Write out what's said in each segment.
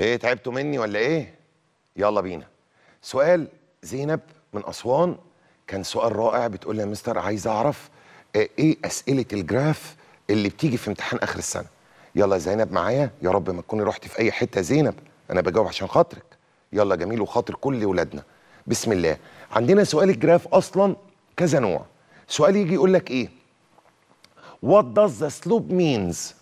إيه تعبتوا مني ولا إيه؟ يلا بينا. سؤال زينب من أسوان. كان سؤال رائع بتقول لي يا مستر عايز أعرف آه، إيه أسئلة الجراف اللي بتيجي في امتحان آخر السنة؟ يلا زينب معايا. يا رب ما تكوني رحتي في أي حتة زينب أنا بجاوب عشان خاطرك. يلا جميل وخاطر كل ولادنا. بسم الله. عندنا سؤال الجراف أصلا كذا نوع. سؤال يجي يقول لك إيه؟ What does the slope means?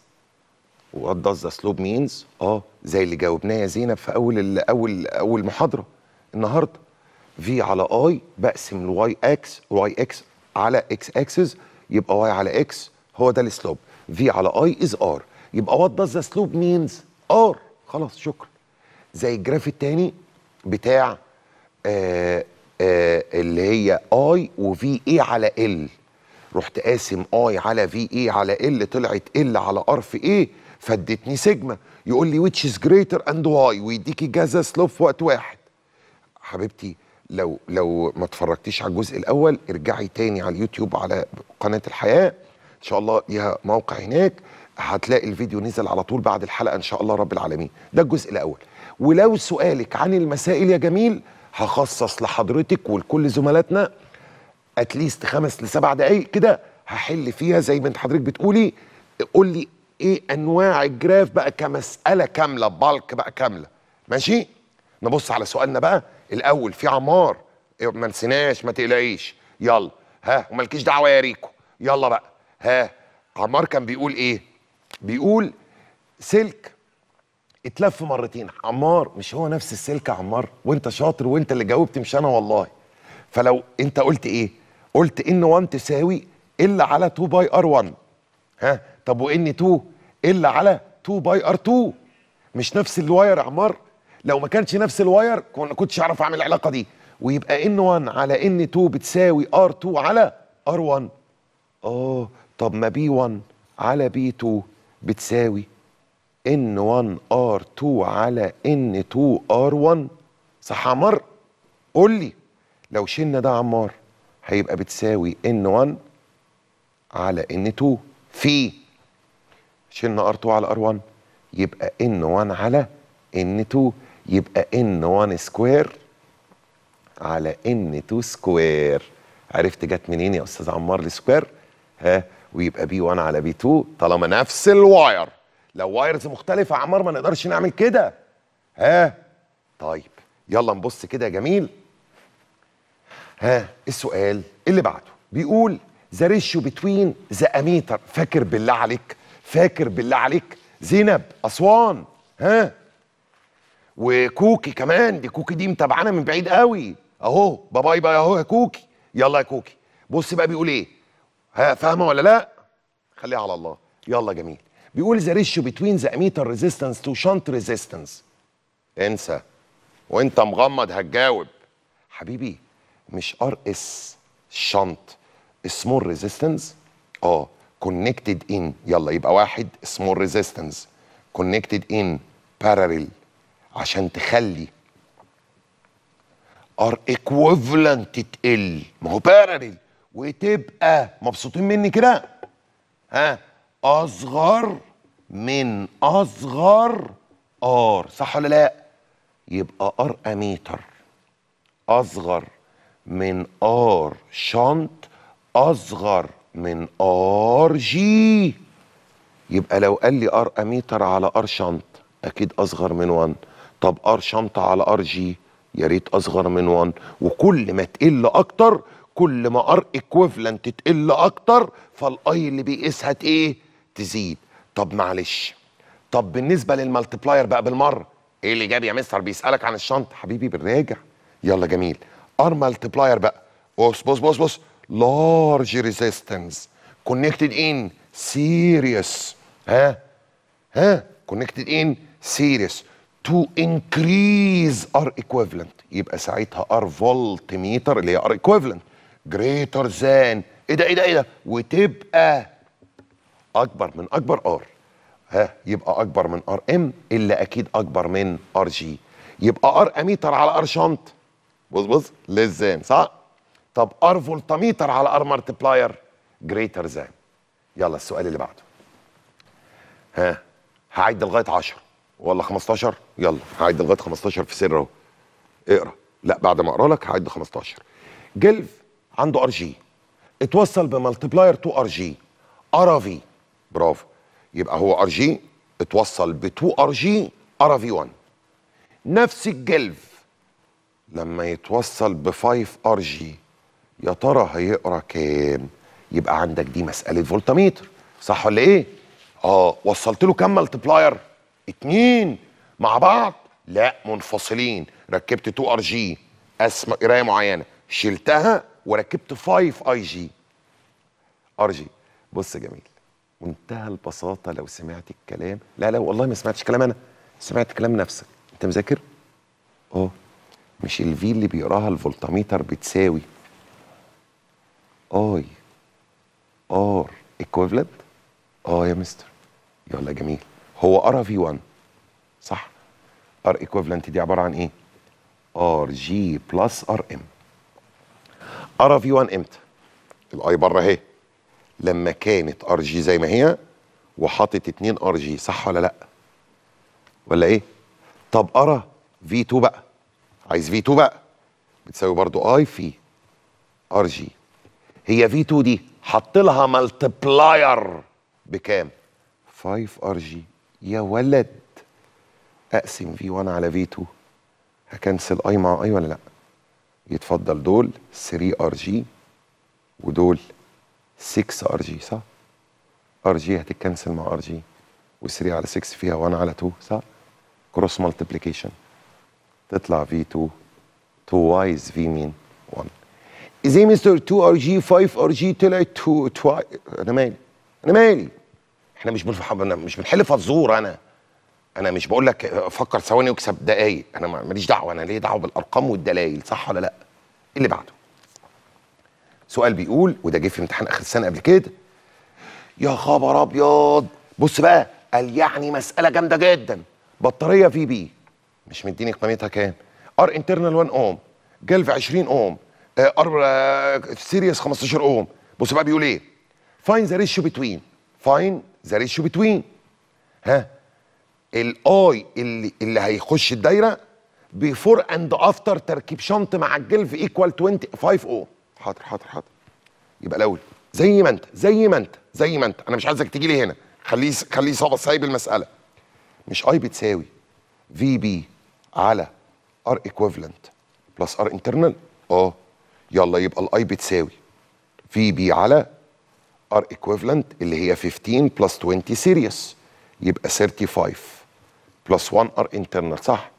What does the slope means آه زي اللي جاوبناه يا زينب في أول أول أول محاضرة النهارده. V على I بقسم ال y-axis y-axis على x-axis يبقى y على x هو ده ال slope V على I is R يبقى what does the slope means R خلاص شكرا. زي ال graph التاني بتاع آه آه اللي هي I و VA على L رحت قاسم I على VA على L طلعت L على R في A فادتني سيجما. يقول لي which is greater and why? ويديكي the slope في وقت واحد. حبيبتي لو لو ما اتفرجتيش على الجزء الأول ارجعي تاني على اليوتيوب على قناة الحياة. إن شاء الله ليها موقع هناك. هتلاقي الفيديو نزل على طول بعد الحلقة إن شاء الله رب العالمين. ده الجزء الأول. ولو سؤالك عن المسائل يا جميل هخصص لحضرتك ولكل زملاتنا اتليست خمس لسبع دقايق كده هحل فيها زي ما انت حضرتك بتقولي. قول لي إيه انواع الجراف بقى كمسألة كاملة بالك بقى كاملة. ماشي؟ نبص على سؤالنا بقى. الأول في عمار. إيه، ما نسيناش ما تقلقيش. يلا. ها ومالكيش دعوة يا ريكو. يلا بقى. ها عمار كان بيقول إيه؟ بيقول سلك اتلف مرتين. عمار مش هو نفس السلك يا عمار؟ وأنت شاطر وأنت اللي جاوبت مش أنا والله. فلو أنت قلت إيه؟ قلت N 1 تساوي L على 2 pi r 1 ها؟ طب و N 2 L على 2 pi r 2 مش نفس ال wire يا عمار؟ لو ما كانش نفس ال wire كنا كنتش أعرف أعمل العلاقة دي. ويبقى N 1 على N 2 بتساوي r 2 على r 1 آه طب ما B 1 على B 2 بتساوي N 1 r 2 على N 2 r 1 صح يا عمار؟ قول لي. لو شلنا ده عمار هيبقى بتساوي N 1 على N 2 في. شلنا r 2 على r 1 يبقى N 1 على N 2 يبقى N 1 square على N 2 square. عرفت جت منين يا أستاذ عمار ال square؟ ها؟ ويبقى B 1 على B 2 طالما نفس ال wire. لو wires مختلفة يا عمار ما نقدرش نعمل كده. ها؟ طيب يلا نبص كده يا جميل. ها؟ السؤال اللي بعده؟ بيقول the ratio between the ammeter فاكر بالله عليك. فاكر بالله عليك زينب أسوان ها؟ وكوكي كمان دي كوكي دي متابعانا من بعيد قوي. أهو bye bye أهو يا كوكي. يلا يا كوكي. بص بقى بيقول إيه. ها فاهمة ولا لأ؟ خليها على الله. يلا جميل. بيقول the ratio between the ammeter resistance to shunt resistance انسى. وانت مغمض هتجاوب. حبيبي مش R S shunt small resistance آه. connected in يلا يبقى واحد small resistance connected in parallel عشان تخلي R equivalent تقل ما هو parallel وتبقى مبسوطين مني كده. ها؟ أصغر من أصغر R صح ولا لا؟ يبقى R ammeter أصغر من R shunt أصغر. من R g يبقى لو قال لي R ammeter على R shunt أكيد أصغر من 1 طب R shunt على R g يا ريت أصغر من 1 وكل ما تقل أكتر كل ما R equivalent تقل أكتر فال I اللي بيقيسها إيه؟ تزيد. طب معلش. طب بالنسبة لل multiplier بقى بالمرة إيه اللي جاب يا مستر؟ بيسألك عن ال shunt. حبيبي بالراجع. يلا جميل. R multiplier بقى. بص بص بص بص. large resistance connected in series ها? ها? connected in series to increase R equivalent يبقى ساعتها R voltmeter اللي هي R equivalent greater than إيه ده إيه ده إيه ده؟ وتبقى أكبر من أكبر R ها؟ يبقى أكبر من R M إلا أكيد أكبر من R g يبقى R ammeter على R shunt. بص بص less than صح؟ طب R voltmeter على R multiplier greater than يلا السؤال اللي بعده. ها هعد لغاية 10 ولا 15 يلا هعد لغاية 15 في سر أهو. اقرأ. لا بعد ما أقرأ لك هعد 15 galv عنده R g اتوصل ب multiplier 2 R g قرا V برافو. يبقى هو R g اتوصل ب 2 R g قرا V 1 نفس ال galv. لما يتوصل ب 5 R g يا ترى هيقرا كام؟ يبقى عندك دي مسألة فولتميتر. صح ولا إيه؟ آه وصلت له كام multiplier اتنين. مع بعض؟ لا منفصلين. ركبت 2 R g اسم قراية معينة. شلتها وركبت 5 آي جي. آر جي. بص يا جميل منتهى البساطة لو سمعت الكلام. لا لا والله ما سمعتش كلام أنا. سمعت كلام نفسك. أنت مذاكر؟ آه مش ال V اللي بيقراها الفولتميتر بتساوي. I R equivalent آه يا مستر. يلا جميل. هو R V 1 صح. R equivalent دي عبارة عن إيه؟ RG plus RM. R V 1 إمتى؟ ال I بره أهي. لما كانت RG زي ما هي وحاطط 2 RG صح ولا لأ؟ ولا إيه؟ طب R V 2 بقى. عايز V 2 بقى. بتساوي برضو I في. RG. هي V 2 دي. حط لها multiplier بكام؟ 5 RG. يا ولد. أقسم V 1 على V 2 ه cancel I مع I ولا لأ؟ يتفضل دول 3 RG ودول 6 RG صح؟ RG هتت cancel مع RG و3 على 6 فيها 1 على 2 صح؟ cross multiplication تطلع V 2 twice V مين؟ 1 إزاي مستر 2 RG 5 RG طلعت 2 2 أنا مالي. أنا مالي. إحنا مش بنف... مش بنحل فزور أنا. أنا مش بقول لك فكر ثواني واكسب دقايق. أنا ماليش دعوة. أنا ليه دعوة بالأرقام والدلائل؟ صح ولا لأ؟ اللي بعده؟ سؤال بيقول وده جه في امتحان آخر السنة قبل كده يا خبر أبيض. بص بقى قال يعني مسألة جامدة جدا. بطارية VB. مش مديني قيمتها كام. R internal 1 اوم galv 20 اوم series 15 أوم. بص بقى بيقول إيه؟ find the ratio between find the ratio between ها؟ ال I اللي اللي هيخش الدايرة before and after تركيب shunt مع ال galv equal 25 اوم حاضر حاضر حاضر. يبقى الأول. زي ما أنت زي ما أنت زي ما أنت. أنا مش عايزك تيجي لي هنا. خليه خليه صعب سايب المسألة. مش I بتساوي. VB على R equivalent plus R internal آه يلا يبقى ال I بتساوي. VB على R equivalent اللي هي 15 plus 20 series يبقى 35 plus 1 R internal صح؟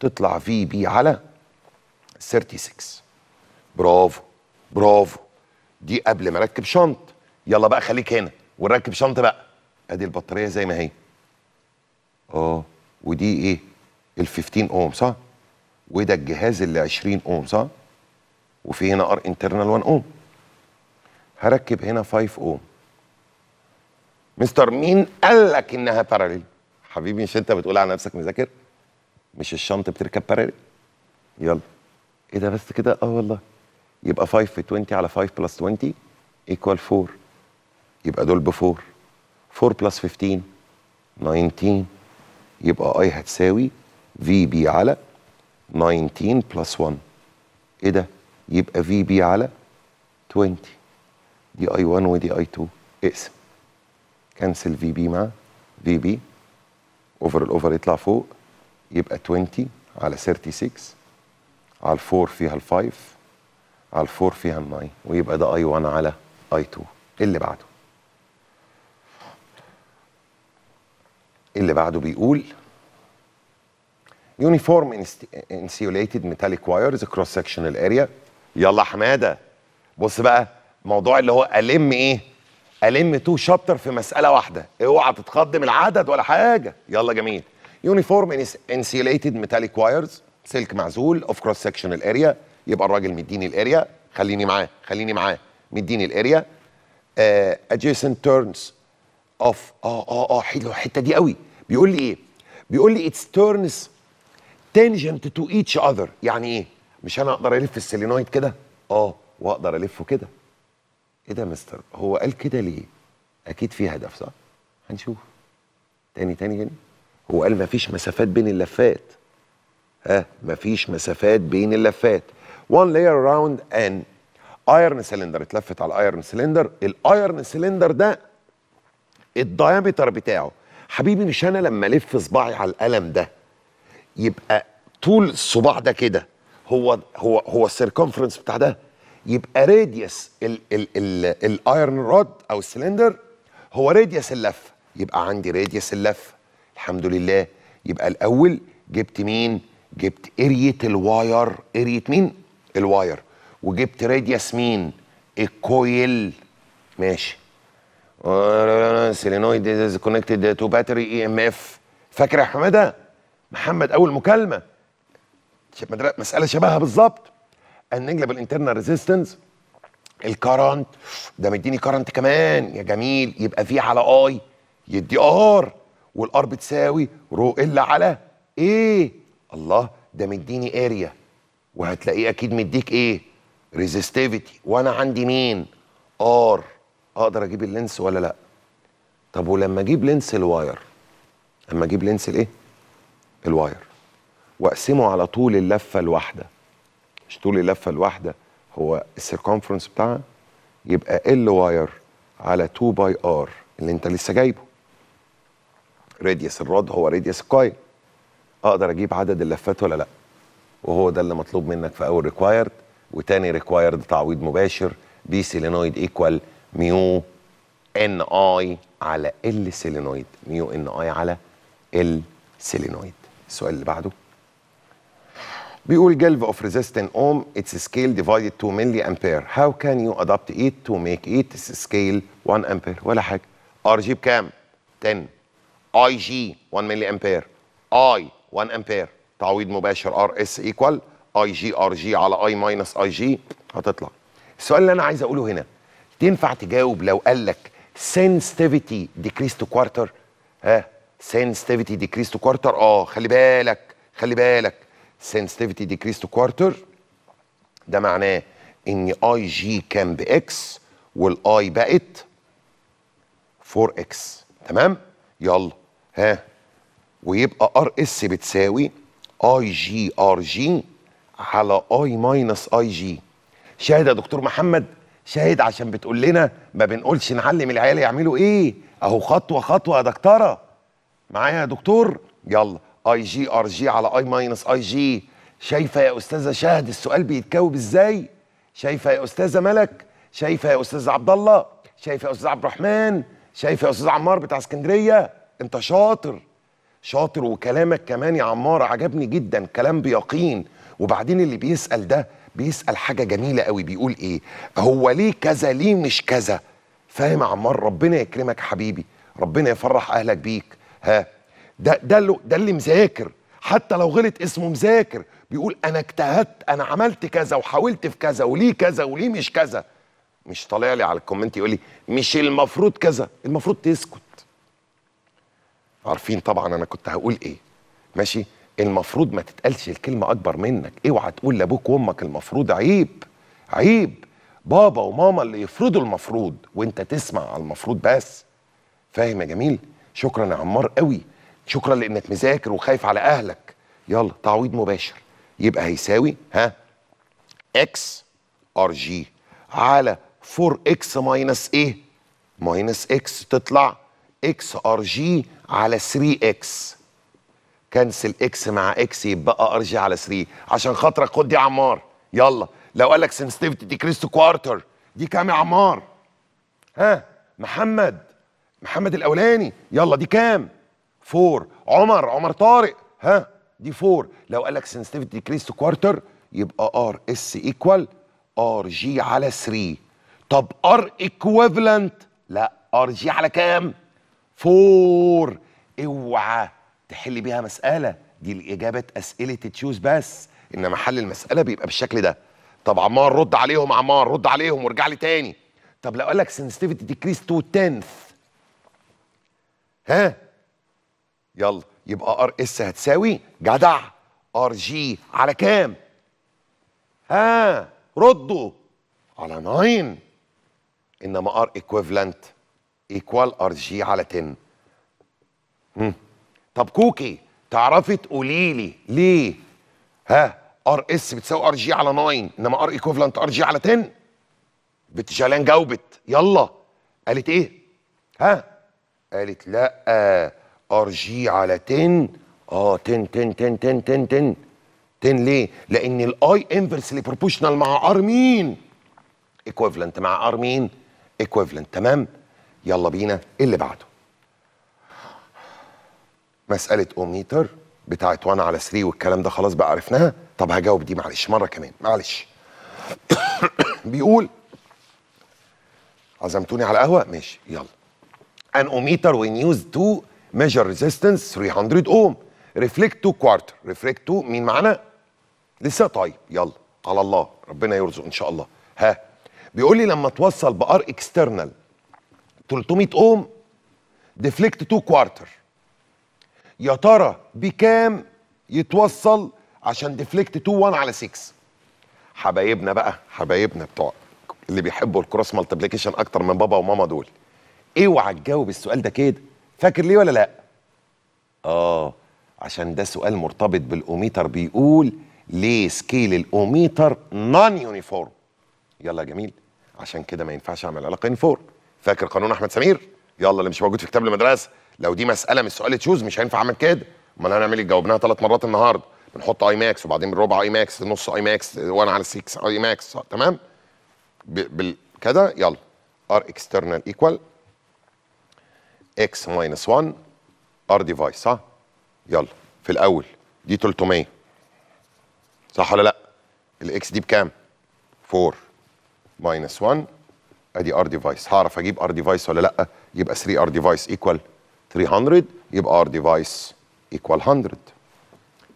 تطلع VB على 36 برافو برافو. دي قبل ما اركب shunt. يلا بقى خليك هنا ونركب shunt بقى. أدي البطارية زي ما هي. آه ودي إيه؟ ال 15 اوم صح؟ وده الجهاز اللي 20 اوم صح؟ وفي هنا R internal 1 اوم هركب هنا 5 اوم مستر مين قال لك إنها parallel حبيبي مش أنت بتقول على نفسك مذاكر؟ مش ال shunt بتركب parallel يلا. إيه ده بس كده؟ آه والله. يبقى 5 في 20 على 5 plus 20 equal 4 يبقى دول ب 4 4 plus 15 19 يبقى I هتساوي VB على 19 plus 1 إيه ده؟ يبقى VB على 20 دي I 1 ودي I 2 اقسم. cancel VB مع VB over ال over يطلع فوق. يبقى 20 على 36 على ال four فيها ال five على ال four فيها ال nine ويبقى ده I 1 على I 2 اللي بعده. اللي بعده بيقول uniform insulated metallic wires cross sectional area يلا حماده. بص بقى موضوع اللي هو ألم إيه؟ ألم two chapter في مسألة واحدة. اوعى تتقدم العدد ولا حاجة. يلا جميل. uniform insulated metallic wires. سلك معزول. of cross sectional area يبقى الراجل مديني ال area. خليني معاه خليني معاه. مديني ال area. adjacent turns of آه آه آه حلو. الحتة دي قوي. بيقول لي إيه؟ بيقول لي its turns tangent to each other. يعني إيه؟ مش أنا أقدر ألف السيلينويد كده؟ آه وأقدر ألفه كده. إيه ده مستر؟ هو قال كده ليه؟ أكيد في هدف صح؟ هنشوف. تاني تاني تاني. هو قال مفيش مسافات بين اللفات. ها مفيش مسافات بين اللفات. One layer around an iron cylinder. اتلفت على ال iron cylinder ال iron cylinder ده ال diameter بتاعه. حبيبي مش أنا لما ألف صباعي على القلم ده يبقى طول الصباع ده كده. هو هو هو ال circumference بتاع ده. يبقى radius ال iron rod أو السلندر هو radius اللفه يبقى عندي radius اللفه الحمد لله. يبقى الأول جبت مين؟ جبت area ال wire area مين؟ ال wire وجبت radius مين؟ ال coil ماشي. solenoid is connected to battery EMF فاكر يا حمادة؟ محمد أول مكالمة. مسألة شبهها بالظبط. ال neglect ال internal resistance ال current ده مديني current كمان. يا جميل. يبقى V على I يدي R وال R بتساوي rho L على إيه الله ده مديني area وهتلاقيه أكيد مديك إيه؟ resistivity وأنا عندي مين؟ R أقدر أجيب ال length ولا لأ؟ طب ولما أجيب length ال wire لما أجيب length الإيه؟ ال wire وأقسمه على طول اللفة الواحدة. مش طول اللفة الواحدة هو ال circumference بتاعها يبقى L wire على 2 pi r اللي انت لسه جايبه. radius ال rod هو radius ال coil أقدر أجيب عدد اللفات ولا لأ؟ وهو ده اللي مطلوب منك في أول required وتاني required تعويض مباشر B solenoid equal mu N I على L solenoid mu N I على L solenoid السؤال اللي بعده؟ بيقول galv of resistant ohm its scale divided to milli ampere how can you adapt it to make it scale 1 ampere? ولا حاجة. R g بكام؟ 10 I g 1 milli ampere I 1 امبير تعويض مباشر. R s equal I g R g على I minus I g هتطلع. السؤال اللي أنا عايز أقوله هنا تنفع تجاوب لو قال لك sensitivity decrease to quarter ها؟ sensitivity decrease to quarter آه خلي بالك خلي بالك. Sensitivity decrease to quarter ده معناه إن I g كان ب x وال I بقت 4 x تمام؟ يلا. ها. ويبقى R s بتساوي I g R g على I minus I g شاهد يا دكتور محمد؟ شاهد عشان بتقول لنا ما بنقولش نعلم العيال يعملوا إيه. أهو خطوة خطوة يا دكتوره معايا يا دكتور؟ يلا. I g R g على I minus I g. شايفة يا أستاذة شاهد السؤال بيتجاوب إزاي؟ شايفة يا أستاذة ملك؟ شايفة يا أستاذ عبد الله؟ شايفة يا أستاذ عبد الرحمن؟ شايفة يا أستاذ عمار بتاع اسكندرية؟ أنت شاطر. شاطر وكلامك كمان يا عمار عجبني جدا كلام بيقين. وبعدين اللي بيسأل ده بيسأل حاجة جميلة قوي بيقول إيه؟ هو ليه كذا ليه مش كذا؟ فاهم يا عمار؟ ربنا يكرمك حبيبي. ربنا يفرح أهلك بيك. ها؟ ده ده اللي ده اللي مذاكر. حتى لو غلط اسمه مذاكر. بيقول أنا اجتهدت أنا عملت كذا وحاولت في كذا وليه كذا وليه مش كذا. مش طالع لي على الكومنت يقول لي مش المفروض كذا المفروض تسكت. عارفين طبعا أنا كنت هقول إيه. ماشي؟ المفروض ما تتقالش الكلمة أكبر منك. اوعى تقول لأبوك وأمك المفروض عيب عيب. بابا وماما اللي يفرضوا المفروض وأنت تسمع على المفروض بس. فاهم يا جميل؟ شكرا يا عمار قوي. شكرا لإنك مذاكر وخايف على أهلك. يلا تعويض مباشر. يبقى هيساوي ها x R g على 4 x minus إيه minus x تطلع x R g على 3 x cancel x مع x يبقى R g على 3 عشان خاطرك خد دي عمار. يلا. لو قال لك sensitivity decrease to quarter دي كام يا عمار؟ ها محمد. محمد الأولاني. يلا دي كام؟ 4 عمر عمر طارق. ها؟ دي 4 لو قال لك sensitivity decrease to quarter يبقى R s equal R g على 3 طب R equivalent لا. R g على كام؟ 4 اوعى تحل بيها مسألة. دي الإجابة أسئلة choose بس. إنما حل المسألة بيبقى بالشكل ده. طب عمار رد عليهم. عمار رد عليهم. وارجع لي تاني. طب لو قال لك sensitivity decrease to 10 ها؟ يلا يبقى R s هتساوي جدع. R g على كام؟ ها ردوا. على 9 إنما R equivalent equal R g على 10 هم. طب كوكي تعرفي تقولي لي ليه؟ ها R s بتساوي R g على 9 إنما R equivalent R g على 10 بنت جاوبت. يلا. قالت إيه؟ ها؟ قالت لا. R g على 10 آه 10 10 10 10 10 10 10 ليه؟ لأن ال I inversely proportional مع R مين equivalent مع R مين equivalent تمام؟ يلا بينا. اللي بعده. مسألة ohmmeter بتاعت 1 على 3 والكلام ده خلاص بقى عرفناها. طب هجاوب دي معلش مرة كمان. معلش. بيقول عزمتوني على قهوة؟ ماشي يلا. An ohmmeter when used to measure resistance 300 ohm. Deflect to quarter. Deflect to مين معانا لسه طيب. يلا. على الله. ربنا يرزق إن شاء الله. ها. بيقول لي لما توصل ب R external 300 ohm deflect to quarter يا ترى بكام يتوصل عشان deflect to 1 على 6 حبايبنا بقى حبايبنا بتوع اللي بيحبوا ال cross multiplication أكتر من بابا وماما دول. اوعى تجاوب السؤال ده كده. فاكر ليه ولا لا؟ آه عشان ده سؤال مرتبط بال ohmmeter بيقول ليه scale ال ohmmeter non uniform يلا يا جميل عشان كده ما ينفعش أعمل علاقة uniform فاكر قانون أحمد سمير؟ يلا اللي مش موجود في كتاب المدرسة. لو دي مسألة مش سؤال choose مش هينفع أعمل كده. أمال هنعمل إيه؟ جاوبناها ثلاث مرات النهارده. بنحط I max وبعدين ربع I max نص I max 1 على 6 I max تمام؟ كده؟ يلا. R external equal x minus 1 R device صح؟ يلا في الأول. دي 300 صح ولا لأ؟ ال x دي بكام؟ 4 minus 1 أدي R device هعرف أجيب R device ولا لأ؟ يبقى 3 R device equal 300 يبقى R device equal 100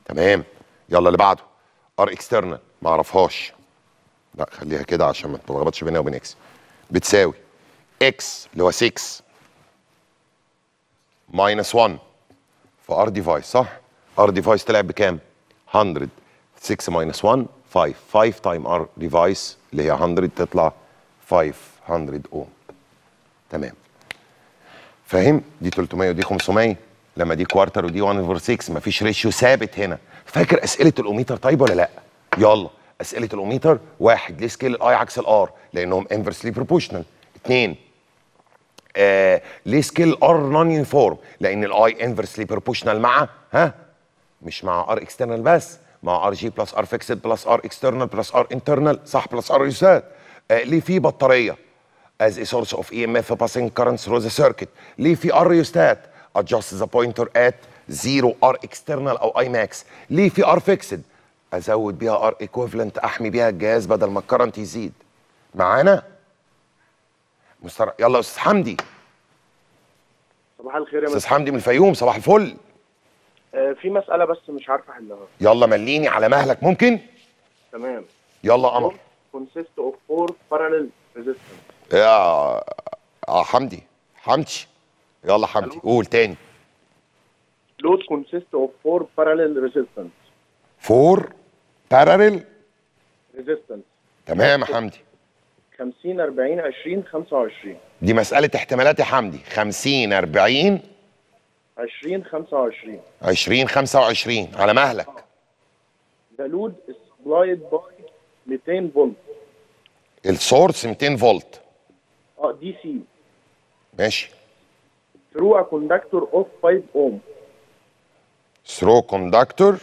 تمام. يلا اللي بعده. R external ما أعرفهاش. لأ خليها كده عشان ما تلخبطش بينها وبين x بتساوي x اللي هو 6 minus 1 في R device صح؟ R device طلع بكام؟ 100 6 minus 1 5 5 time R device اللي هي 100 تطلع 500 اوم تمام. فاهم؟ دي 300 ودي 500 لما دي quarter ودي 1 over 6 مفيش ratio ثابت هنا. فاكر أسئلة ال ohmmeter طيب ولا لا؟ يلا. أسئلة ال ohmmeter واحد ليه scale ال I عكس ال R لأنهم inversely proportional اثنين آه ليه scale R non-uniform لأن ال I inversely proportional مع ها؟ مش مع R external بس مع R G plus R fixed plus R external plus R internal صح؟ plus R rheostat آه ليه في بطارية؟ As a source of EMF passing current through the circuit. ليه في R rheostat adjust the pointer at 0 R external أو I max ليه في R fixed أزود بيها R equivalent أحمي بيها الجهاز بدل ما ال current يزيد. معانا؟ مستر... يلا يا أستاذ حمدي. صباح الخير يا أستاذ حمدي من الفيوم صباح الفل. آه في مسألة بس مش عارف أحلها يلا مليني على مهلك ممكن؟ تمام. يلا قمر consist of four parallel resistance. يا يا حمدي. حمدي يلا حمدي. قول تاني. Load consist of four parallel resistance. فور باراليل resistance. تمام يا حمدي. 50 40 20 25 دي مسألة احتمالات يا حمدي. 50 40 20 25 20 25 على مهلك. is supplied by 200 فولت. ال source 200 فولت. آه DC ماشي. Through a conductor of 5 ohm. through conductor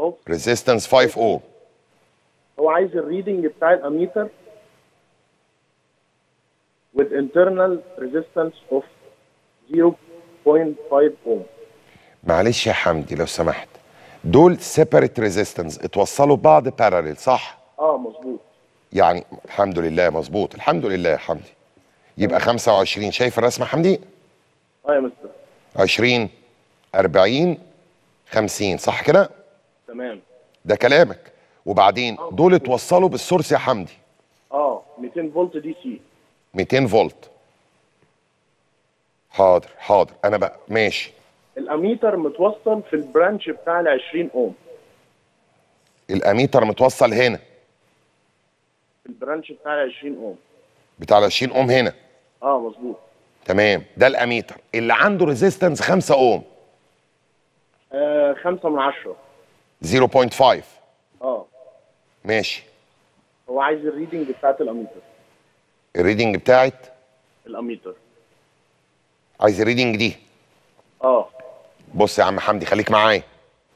of resistance 5 أو هو عايز ال reading بتاع ال ammeter. Internal resistance of 0.5 ohm. معلش يا حمدي لو سمحت. دول separate resistance اتوصلوا ببعض parallel صح؟ آه مظبوط. يعني الحمد لله مظبوط. الحمد لله يا حمدي. يبقى 25 شايف الرسمة يا حمدي؟ آه يا مستر. 20 40 50 صح كده؟ تمام. ده كلامك. وبعدين دول اتوصلوا بال source يا حمدي. آه 200 فولت DC. 200 فولت. حاضر حاضر. أنا بقى ماشي. الأميتر متوصل في ال branch بتاع ال 20 أوم. الأميتر متوصل هنا. في ال branch بتاع ال 20 أوم. بتاع ال 20 أوم هنا. آه مظبوط. تمام. ده الأميتر. اللي عنده resistance 5 أوم. آه خمسة من عشرة. 0.5 آه. ماشي. هو عايز ال reading بتاعت الأميتر. ال reading بتاعت الاميتر. عايز ال reading دي. آه. بص يا عم حمدي خليك معايا.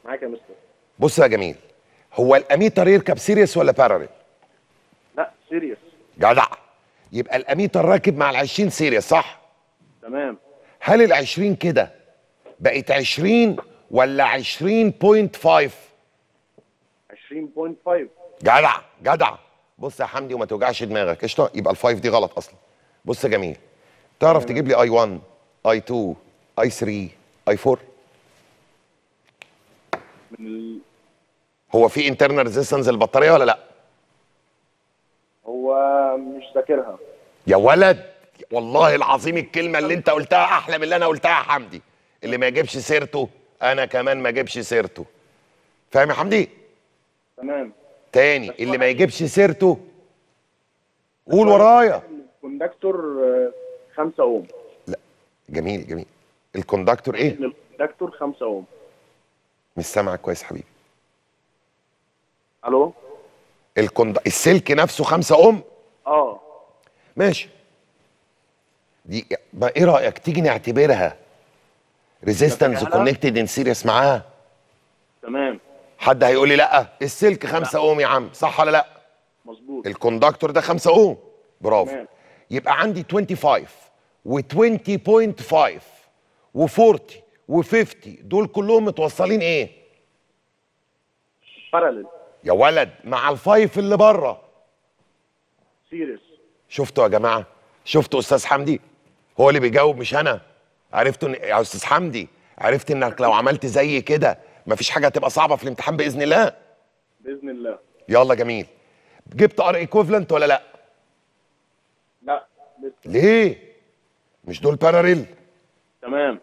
معاك يا مستر. بص يا جميل هو الاميتر يركب سيريس ولا باراليل لا سيريس. جدع. يبقى الاميتر راكب مع ال 20 series صح؟ تمام. هل ال 20 كده بقت 20 ولا 20.5 20.5 جدع جدع. بص يا حمدي وما توجعش دماغك. قشطة؟ يبقى ال five دي غلط أصلا. بص يا جميل. تعرف تجيب لي I 1 I 2 I 3 I 4 من ال... هو في internal resistance البطاريه ولا لأ؟ هو مش ذاكرها. يا ولد! والله العظيم الكلمة اللي انت قلتها أحلى من اللي أنا قلتها يا حمدي. اللي ما يجيبش سيرته أنا كمان ما أجيبش سيرته. فاهم يا حمدي؟ تمام. تاني اللي ما يجيبش سيرته قول ورايا. ال conductor 5 أوم. لا جميل جميل. الكوندكتور إيه؟ الكوندكتور 5 أوم. مش سامعك كويس حبيبي. ألو؟ ال cond... السلك نفسه خمسة أوم آه. ماشي. دي ما إيه رأيك؟ تيجي نعتبرها resistance؟ connected in series معاها؟ تمام. حد هيقول لي لا السلك خمسة أوم يا عم صح ولا لا؟ مظبوط. ال conductor ده 5 أوم. برافو. يبقى عندي 25 و20.5 و40 و50 دول كلهم متوصلين إيه؟ parallel يا ولد مع ال five اللي بره. series شفتوا يا جماعة؟ شفتوا أستاذ حمدي؟ هو اللي بيجاوب مش أنا. عرفتوا إن... يا أستاذ حمدي عرفت إنك لو عملت زي كده مفيش حاجة هتبقى صعبة في الامتحان بإذن الله. بإذن الله. يلا جميل. جبت R equivalent ولا لأ؟ لأ لسه. ليه؟ مش دول parallel تمام.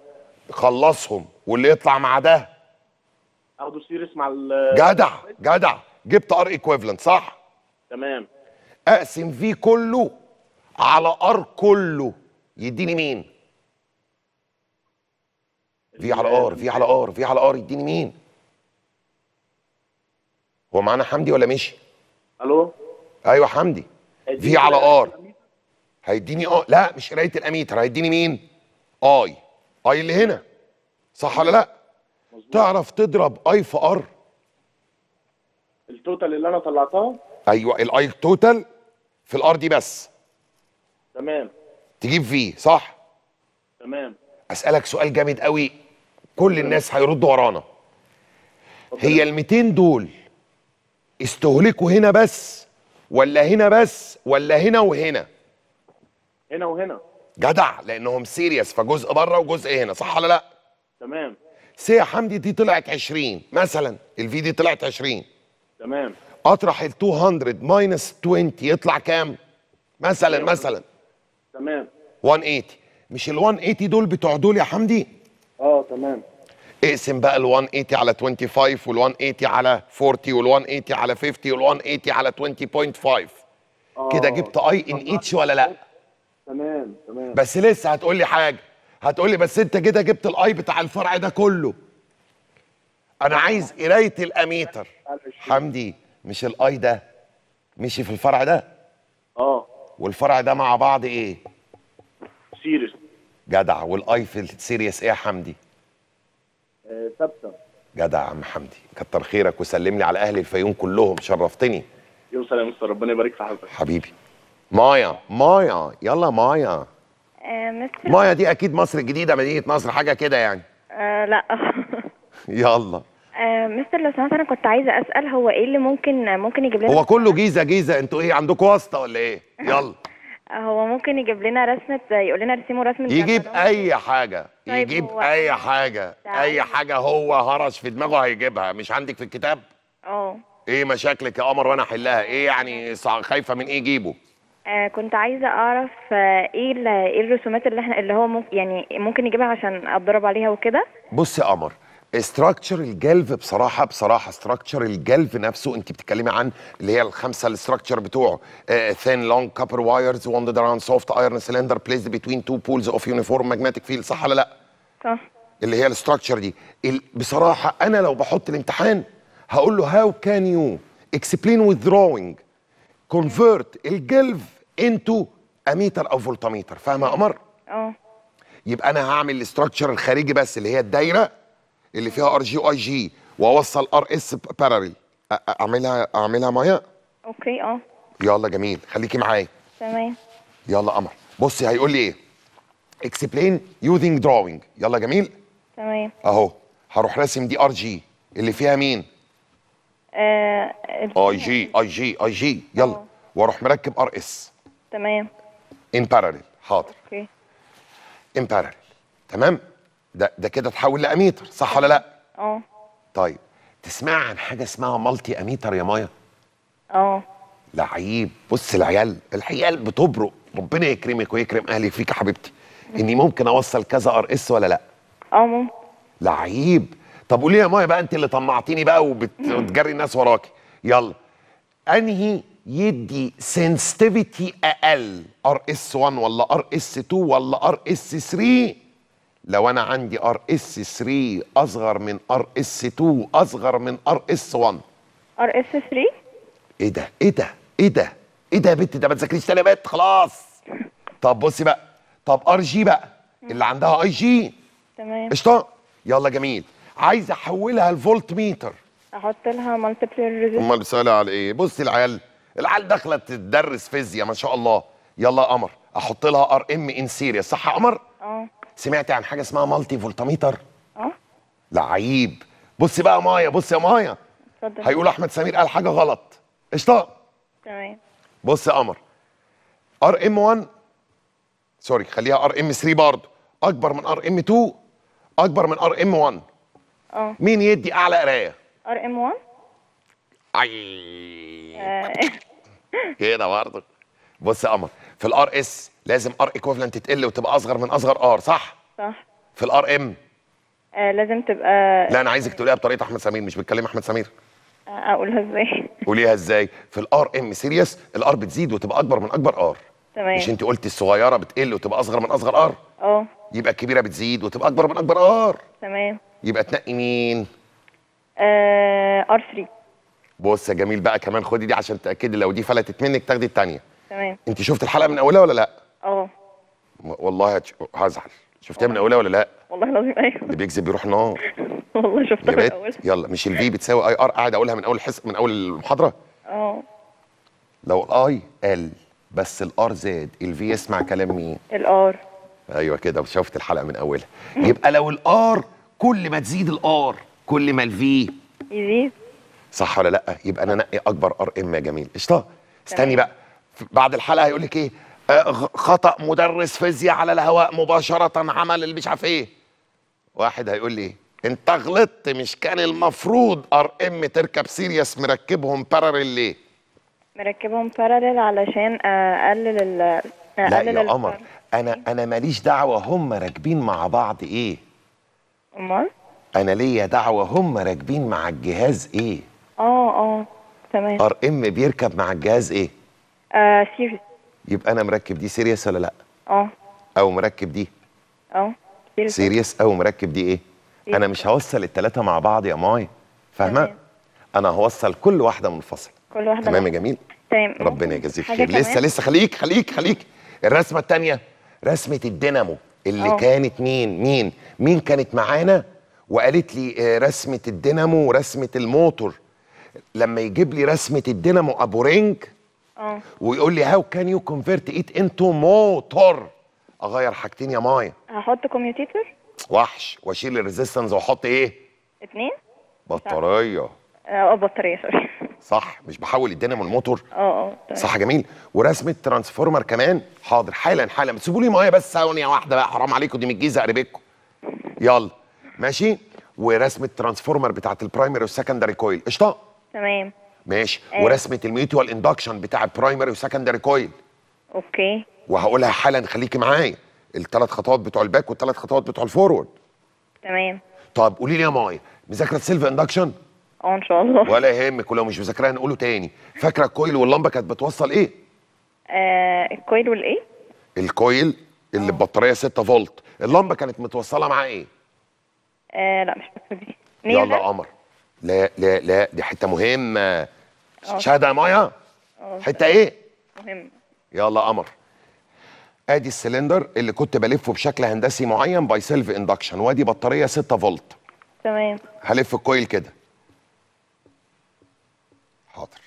خلصهم واللي يطلع مع ده؟ أخده series مع ال جدع جدع. جبت R equivalent صح؟ تمام. أقسم V كله على R كله. يديني مين؟ V على R V على R V على R يديني مين؟ هو معانا حمدي ولا مشي؟ ألو؟ أيوه حمدي. V على R. هيديني آه لا مش قرايه الاميتر هيديني مين؟ I. I اللي هنا. صح ولا لا؟ تعرف تضرب I في R؟ ال total اللي أنا طلعتها؟ أيوه ال I total في ال R دي بس. تمام. تجيب V صح؟ تمام. أسألك سؤال جامد قوي كل الناس هيردوا ورانا. هي ال 200 دول استهلكوا هنا بس ولا هنا بس ولا هنا وهنا؟ هنا وهنا. جدع لأنهم series فجزء بره وجزء هنا صح ولا لا؟ تمام. سي يا حمدي دي طلعت 20 مثلا ال V دي طلعت 20 تمام. أطرح ال 200 minus 20 يطلع كام؟ مثلا مثلا. تمام. 180 مش ال 180 دول بتوع دول يا حمدي؟ آه تمام. اقسم بقى ال 180 على 25 وال 180 على 40 وال 180 على 50 وال 180 على 20.5 آه. كده جبت I in each ولا لأ؟ تمام تمام. بس لسه هتقول لي حاجة. هتقول لي بس انت كده جبت ال I بتاع الفرع ده كله. أنا عايز قراية الأميتر. حمدي مش ال I ده؟ مشي في الفرع ده؟ آه. والفرع ده مع بعض إيه؟ series. جدع وال I في ال series إيه يا حمدي؟ آه، ثابته جدع يا عم حمدي كتر خيرك وسلم لي على أهل الفيوم كلهم شرفتني. يوصل يا مستر ربنا يبارك في حضرتك. حبيبي. مايا مايا يلا مايا. آه مستر مايا دي أكيد مصر الجديدة مدينة نصر حاجة كده يعني. آه لا. يلا. آه مستر لو سمحت أنا كنت عايزة أسأل هو إيه اللي ممكن ممكن يجيب لنا هو كله جيزة جيزة. أنتوا إيه عندكم واسطة ولا إيه؟ يلا. هو ممكن يجيب لنا رسمة يقول لنا رسموا رسمة يجيب أي حاجة. طيب يجيب هو- أي حاجة. أي حاجة هو هرش في دماغه هيجيبها. مش عندك في الكتاب؟ آه. إيه مشاكلك يا قمر وأنا أحلها؟ إيه يعني خايفة من إيه جيبه آه، كنت عايزة أعرف آه، إيه إيه الرسومات اللي إحنا اللي هو ممكن يعني ممكن يجيبها عشان أتدرب عليها وكده؟ بص يا قمر structure ال galv بصراحة بصراحة structure ال galv نفسه انت بتتكلمي عن اللي هي الخمسة ال structure بتوعه. thin long copper wires winded around soft iron cylinder placed between two poles of uniform magnetic field صح ولا لا؟ صح. اللي هي ال structure دي. بصراحة أنا لو بحط الامتحان هقول له how can you explain with drawing convert ال galv into ammeter أو فولتميتر فاهمة يا قمر؟ آه. يبقى أنا هعمل ال structure الخارجي بس اللي هي الدايرة اللي فيها Rg و Ig واوصل Rs parallel اعملها أعملها معايا okay آه. يلا جميل. خليكي معايا. تمام. يلا قمر. بصي هيقول لي إيه؟ Explain using drawing. يلا جميل. تمام. أهو. هروح راسم دي Rg اللي فيها مين؟ آه اي جي اي جي اي جي يلا. آه. وأروح مركب Rs تمام. in parallel حاضر. okay. in parallel تمام؟ ده ده كده تحول لأميتر صح ولا لا؟ آه طيب تسمع عن حاجة اسمها multi ammeter يا مايا؟ آه لعيب بص العيال العيال بتبرق ربنا يكرمك ويكرم اهلك فيك يا حبيبتي. إني ممكن أوصل كذا Rs ولا لا؟ آه ممكن. لعيب. طب قولي يا مايا بقى أنت اللي طمعتيني بقى وبت- وبتجري الناس وراكي يلا. أنهي يدي sensitivity أقل Rs 1 ولا Rs 2 ولا Rs 3 لو أنا عندي Rs 3 أصغر من Rs 2 أصغر من Rs 1 Rs 3 إيه ده؟ إيه ده؟ إيه ده؟ إيه ده يا بنت؟ ده ما تذاكريش تاني يا بنت خلاص. طب بصي بقى. طب Rg بقى اللي عندها اي جي تمام. قشطة؟ يلا جميل. عايز أحولها لفولت ميتر أحط لها multiplier resist أمال بتسالي على إيه؟ بصي العيال العيال داخلة تدرس فيزياء ما شاء الله. يلا يا قمر أحط لها Rm in series صح يا قمر؟ آه. سمعتي عن حاجة اسمها multi voltmeter؟ آه. لعيب بصي بقى يا مايا بصي يا مايا. اتفضل. هيقول أحمد سمير قال حاجة غلط. قشطة. تمام. بص يا قمر. Rm 1 sorry خليها Rm 3 برضه. أكبر من Rm 2 أكبر من Rm 1 آه. مين يدي أعلى قراية؟ Rm 1 اي كده برضه. بص يا قمر في ال Rs لازم R equivalent تقل وتبقى أصغر من أصغر R صح؟ صح. في الار ام آه لازم تبقى لا أنا عايزك تقوليها بطريقة أحمد سمير مش بتكلم أحمد سمير. آه، أقولها إزاي؟ قوليها إزاي. في ال Rm series ال R بتزيد وتبقى أكبر من أكبر R تمام. مش أنت قلتي الصغيرة بتقل وتبقى أصغر من أصغر R آه. يبقى الكبيرة بتزيد وتبقى أكبر من أكبر R تمام. يبقى تنقي مين؟ R 3 بص يا جميل بقى كمان خدي دي عشان تأكدي لو دي فلتت منك تاخدي الثانية تمام. أنت شفت الحلقة من أولها ولا لأ؟ آه. والله هتش- هزعل. شفتيها من أولها ولا لا؟ والله العظيم أيوه. اللي بيكذب بيروح نار. والله شفتها من أولها. يلا مش ال V بتساوي I R قاعد أقولها من أول حس من أول المحاضره آه. لو ال I قل بس ال R زاد ال V يسمع كلام مين؟ ال R أيوه كده شفت الحلقة من أولها. يبقى لو ال R كل ما تزيد ال R كل ما ال V يزيد. صح ولا لأ؟ يبقى أنا أنقي أكبر Rm يا جميل. قشطة. استني. بقى. بعد الحلقة هيقول لك إيه؟ خطأ مدرس فيزياء على الهواء مباشرة عمل اللي مش عارف إيه. واحد هيقول لي أنت غلطت مش كان المفروض أر إم تركب سيريس مركبهم باراليل ليه؟ مركبهم باراليل علشان أقلل ال لا أقلل يا قمر أنا أنا ماليش دعوة هم راكبين مع بعض إيه. أمال؟ أنا ليا دعوة هم راكبين مع الجهاز إيه. آه آه تمام. Rm بيركب مع الجهاز إيه. آه سيريس. يبقى أنا مركب دي سيريس ولا لأ؟ آه. أو مركب دي. آه. سيريس سيريس أو مركب دي إيه؟ إيه؟ أنا مش هوصل الثلاثه مع بعض يا ماي. فاهمة. أنا هوصل كل واحدة منفصلة. كل واحدة تمام يا. جميل؟ تمام. ربنا يجازيك خير. لسه؟ لسه. خليك خليك خليك. الرسمة الثانية رسمة الدينامو. اللي آه. كانت مين مين مين كانت معانا؟ وقالت لي آه، رسمة الدينامو ورسمة الموتور. لما يجيب لي رسمة الدينامو أبو ring آه. ويقول لي how can you convert it into motor أغير حاجتين يا مايا. هحط commutator وحش. وأشيل ال resistance وأحط إيه؟ اتنين؟ بطارية. آه بطارية sorry صح. مش بحول الدينامو الموتور آه آه تمام. صح جميل. ورسمه transformer كمان. حاضر. حالا حالا. سيبوا لي معايا بس ثانية واحدة بقى. حرام عليكم. دي من الجيزة قريبتكم. يلا. ماشي. ورسمه transformer بتاعت ال primary وال secondary coil قشطة؟ تمام. ماشي. أيوة. ورسمة ال mutual induction بتاع ال primary وال secondary coil okay. وهقولها حالا خليكي معايا. الثلاث خطوات بتوع ال back والثلاث خطوات بتوع ال forward تمام. طب قولي لي يا ماي مذاكرة self induction آه إن شاء الله. ولا يهمك ولو مش مذاكراها نقوله تاني. فاكرة ال coil واللمبه كانت بتوصل إيه؟ آه ال coil والايه ال coil اللي ببطاريه 6 فولت. اللمبه كانت متوصلة مع إيه؟ آه لا مش فاكرة دي. يلا قمر. لا لا لا دي حتة مهمة. شهاده يا مايا؟ حتة إيه؟ مهم. يلا قمر. ادي السلندر اللي كنت بلفه بشكل هندسي معين by self induction وادي بطارية 6 فولت. تمام. هلف ال coil كده. حاضر.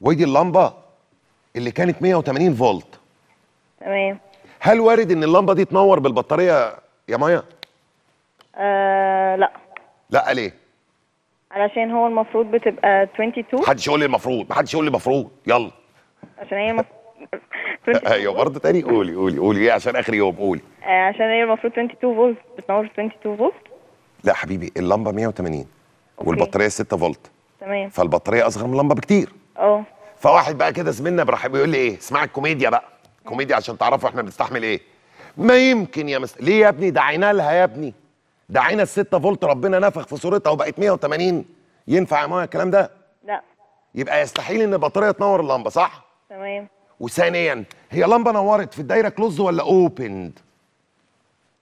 ودي اللمبة اللي كانت 180 فولت. تمام. هل وارد إن اللمبة دي تنور بالبطارية يا مايا؟ آه لا. لا ليه؟ علشان هو المفروض بتبقى 22 محدش يقول لي المفروض محدش يقول لي المفروض. يلا. عشان هي المفروض 22 أيوه برضه تاني. قولي قولي قولي. إيه عشان آخر يوم. قولي. آه عشان هي المفروض 22 فولت. بتنور 22 فولت. لا حبيبي اللمبة 180 والبطارية 6 فولت. تمام. فالبطارية أصغر من اللمبة بكتير. أه. فواحد بقى كده زميلنا براح بيقول لي إيه؟ اسمع الكوميديا بقى. كوميديا عشان تعرفوا إحنا بنستحمل إيه. ما يمكن يا miss ليه يا ابني؟ دعينا لها يا ابني. دعينا ال 6 فولت ربنا نفخ في صورتها وبقت 180 ينفع يا ماما الكلام ده؟ لا. يبقى يستحيل إن البطارية تنور اللمبة صح؟ تمام. وثانيا هي لمبة نورت في الدايرة close ولا opened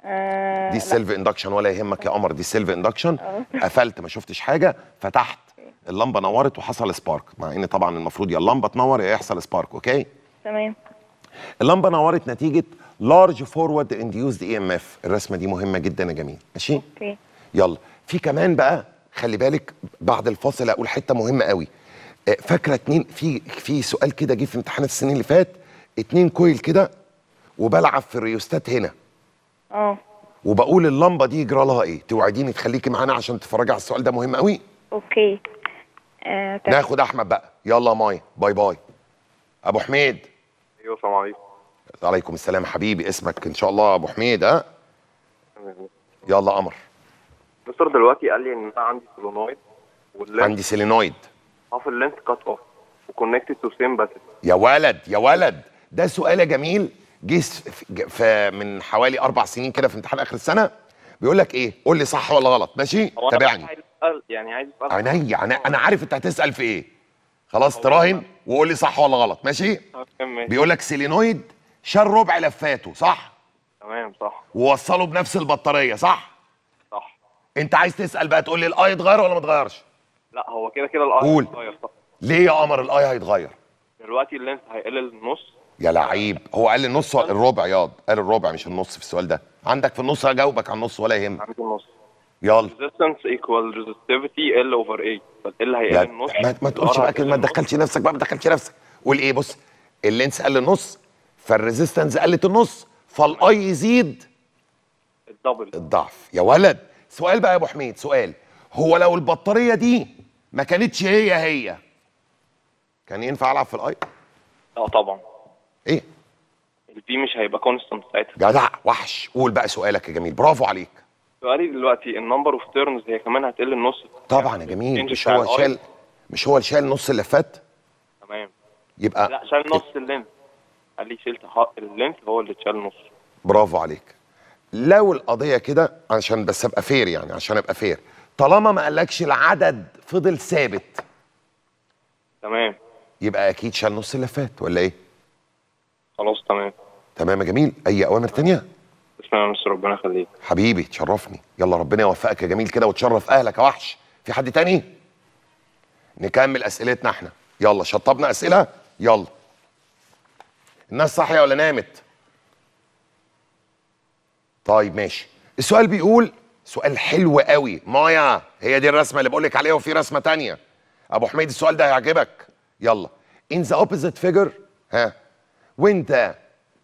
آه دي السيلف اندكشن ولا يهمك يا قمر دي ال self induction قفلت ما شفتش حاجة فتحت اللمبة نورت وحصل spark مع إن طبعا المفروض يا اللمبة تنور يا يحصل spark okay؟ تمام. اللمبة نورت نتيجة large forward induced emf الرسمة دي مهمة جدا يا جميل. ماشي؟ okay. يلا. في كمان بقى خلي بالك بعد الفاصل أقول حتة مهمة قوي. آه، فاكرة اتنين؟ في في سؤال كده جه في امتحانات السنين اللي فات. اتنين coil كده وبلعب في الريوستات هنا. آه. وبقول اللمبة دي يجرى لها إيه؟ توعديني تخليكي معانا عشان تتفرجي على السؤال ده مهم قوي. okay. آه ناخد أحمد بقى. يلا يا ماي. bye bye. أبو حميد. أيوه السلام عليكم. عليكم السلام حبيبي. اسمك إن شاء الله أبو حميد ها؟ يلا قمر مستر دلوقتي قال لي إن أنا عندي وال length عندي solenoid half ال length cut off و connected to same battery يا ولد يا ولد. ده سؤال يا جميل. جه في- في من حوالي أربع سنين كده في امتحان آخر السنة. بيقول لك إيه؟ قول لي صح ولا غلط. ماشي؟ تابعني. عايز اسال يعني عايز أسأل عينيا. أنا عارف أنت هتسأل في إيه. خلاص تراهن وقول لي صح ولا غلط. ماشي؟ بيقول لك solenoid شال ربع لفاته صح؟ تمام صح. ووصله بنفس البطارية صح؟ صح. انت عايز تسأل بقى تقول لي ال I اتغير ولا ما اتغيرش؟ لا هو كده كده ال I قول. هيتغير صح. ليه يا قمر ال I هيتغير؟ دلوقتي ال length هيقل للنص يا لعيب هو قال النص الربع ياض. قال الربع مش النص في السؤال ده. عندك في النص هجاوبك على النص ولا يهمك عندي النص. يلا. Resistance equal resistivity L over A. فال L هيقل لا النص؟ ما, ما تقولش بقى كلمة ما تدخلش نفسك بقى ما تدخلش نفسك. قول إيه؟ بص ال length قل النص فال resistance قلت النص فال I يزيد ال double. الضعف. يا ولد سؤال بقى يا أبو حميد سؤال. هو لو البطارية دي ما كانتش هي هي كان ينفع ألعب في ال I لا طبعا. إيه؟ ال V مش هيبقى constant ساعتها. جدع وحش. قول بقى سؤالك يا جميل. برافو عليك. سؤالي دلوقتي ال number of turns هي كمان هتقل النص. طبعا يا جميل. الرينج مش هو. شال مش هو اللي شال نص اللفات تمام. يبقى لا شال نص ال length قال لي شلت ال length هو اللي اتشال نص. برافو عليك. لو القضية كده عشان بس أبقى fair يعني عشان أبقى fair طالما ما قالكش العدد فضل ثابت. تمام. يبقى أكيد شال نص اللفات ولا إيه؟ خلاص تمام. تمام يا جميل. أي أوامر تانية؟ بسم الله مستر ربنا يخليك. حبيبي تشرفني. يلا ربنا يوفقك يا جميل كده وتشرف أهلك. يا وحش. في حد تاني؟ نكمل أسئلتنا إحنا. يلا شطبنا أسئلة؟ يلا. الناس صاحية ولا نامت؟ طيب ماشي. السؤال بيقول سؤال حلو قوي. مايا هي دي الرسمة اللي بقول لك عليها وفي رسمة تانية. أبو حميد السؤال ده هيعجبك. يلا. In the opposite figure ها. the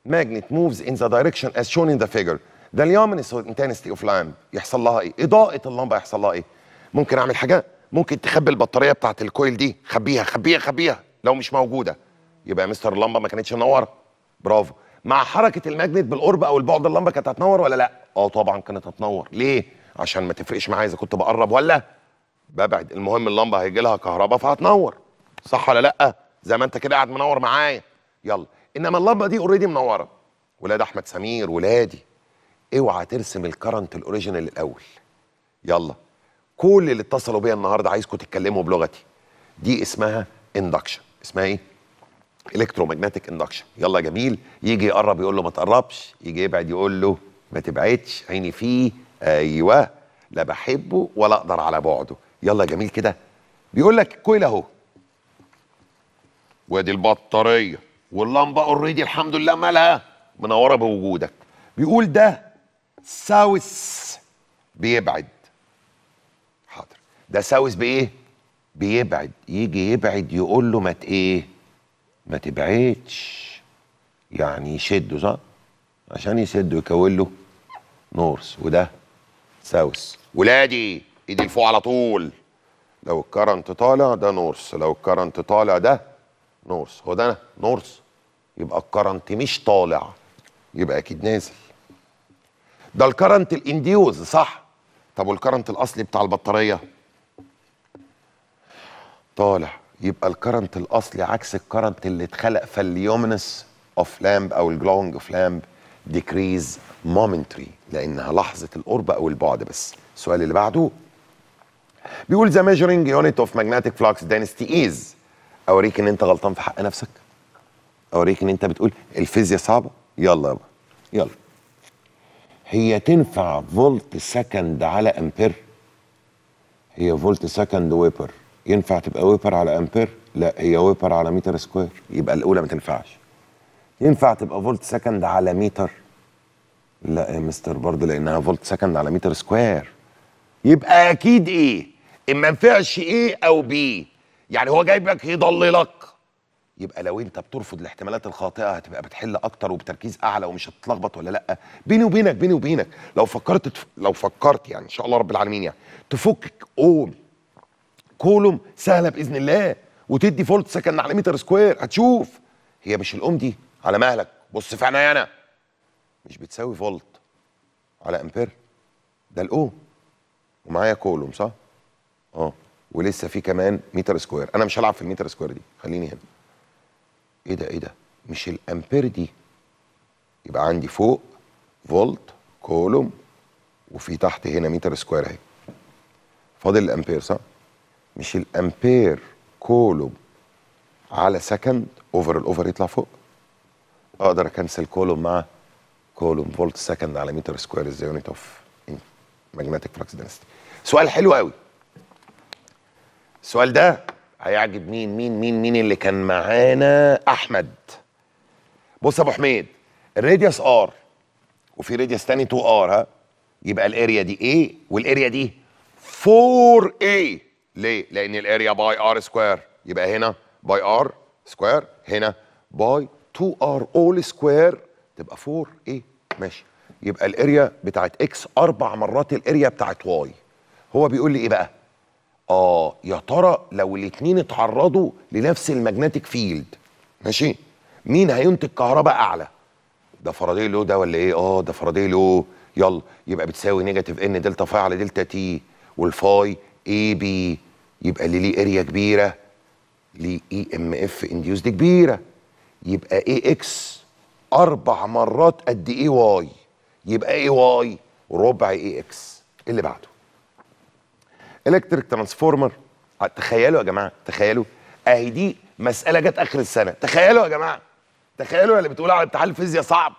magnet moves in the direction as shown in the figure. the luminous intensity of lamp يحصل لها إيه؟ إضاءة اللمبة يحصل لها إيه؟ ممكن أعمل حاجة؟ ممكن تخبي البطارية بتاعت ال coil دي. خبيها خبيها خبيها. لو مش موجودة. يبقى مستر اللمبة ما كانتش منوره برافو. مع حركة ال magnet بالقرب أو البعد اللمبة كانت هتنور ولا لأ؟ آه طبعا كانت هتنور. ليه؟ عشان ما تفرقش معايا إذا كنت بقرب ولا ببعد. المهم اللمبة هيجي لها كهرباء فهتنور. صح ولا لأ؟ زي ما أنت كده قاعد منور معايا. يلا. إنما اللمبه دي already منورة. ولاد أحمد سمير ولادي. اوعى ترسم ال current ال original الأول. يلا. كل اللي اتصلوا بيا النهارده عايزكم تتكلموا بلغتي. دي اسمها induction اسمها إيه؟ electromagnetic induction يلا جميل. يجي يقرب يقول له ما تقربش. يجي يبعد يقول له ما تبعدش. عيني فيه. أيوه. لا بحبه ولا أقدر على بعده. يلا جميل كده. بيقول لك ال coil أهو. وادي البطارية. واللمبه already الحمد لله مالها منورة بوجودك. بيقول ده south بيبعد. حاضر. ده south بإيه؟ بيبعد. يجي يبعد يقول له ما إيه؟ ما تبعدش. يعني يشده صح؟ عشان يشده يكون له north. وده south. ولادي إيدي لفوق على طول. لو ال current طالع ده north. لو ال current طالع ده north. هو ده north. يبقى ال current مش طالع يبقى أكيد نازل. ده ال current ال induced صح؟ طب وال current الأصلي بتاع البطارية؟ طالع. يبقى ال current الأصلي عكس ال current اللي اتخلق فال luminance of lamp أو ال glowing of lamp decrease momentary لأنها لحظة القرب أو البعد بس. السؤال اللي بعده بيقول the measuring unit of magnetic flux density از أوريك إن أنت غلطان في حق نفسك. أوريك إن أنت بتقول الفيزياء صعبة. يلا يابا يلا. هي تنفع volt second على أمبير؟ هي volt second weber. ينفع تبقى ويبر على أمبير؟ لا هي ويبر على meter square. يبقى الأولى ما تنفعش. ينفع تبقى volt second على متر؟ لا يا مستر برضه لأنها volt second على meter square. يبقى أكيد إيه؟ إن ما ينفعش A أو B؟ يعني هو جايبك يضللك. يبقى لو انت بترفض الاحتمالات الخاطئة هتبقى بتحل أكتر وبتركيز أعلى ومش هتتلخبط ولا لأ. بيني وبينك بيني وبينك لو فكرت تف... لو فكرت يعني إن شاء الله رب العالمين يعني تفك ohm coulomb سهلة بإذن الله وتدي volt second على meter square هتشوف. هي مش الاوم دي على مهلك. بص في عينيا أنا. مش بتساوي فولت على أمبير. ده الاوم ومعايا كولوم صح؟ آه. ولسه في كمان meter square. أنا مش هلعب في ال meter square دي. خليني هنا. إيه ده إيه ده؟ مش الأمبير دي. يبقى عندي فوق volt coulomb وفي تحت هنا meter square أهي. فاضل الأمبير صح؟ مش ال ampere coulomb على second over ال over يطلع فوق؟ أقدر أ cancel coulomb مع coulomb volt second على meter square is unit of magnetic flux density سؤال حلو قوي السؤال ده هيعجب مين؟ مين؟ مين؟ مين اللي كان معانا؟ أحمد. بص يا أبو حميد ال radius R وفي radius تاني 2 R ها؟ يبقى ال area دي A وال area دي 4 A. ليه؟ لأن ال area pi R square. يبقى هنا pi R square هنا pi 2 R all square. تبقى 4 A. ماشي. يبقى ال area بتاعت X أربع مرات ال area بتاعت Y هو بيقول لي إيه بقى؟ آه يا ترى لو الاتنين اتعرضوا لنفس ال magnetic field ماشي؟ مين هينتج كهرباء أعلى؟ ده Faraday law ده ولا إيه؟ آه ده Faraday law. يلا يبقى بتساوي negative N delta phi على delta t وال phi A B. يبقى اللي ليه area كبيرة ليه emf induced دي كبيرة. يبقى A X أربع مرات قد A Y؟ يبقى A Y؟ ربع A X اللي بعده. electric transformer تخيلوا يا جماعة تخيلوا. أهي دي مسألة جت آخر السنة. تخيلوا يا جماعة. تخيلوا اللي بتقول على امتحان الفيزياء صعب.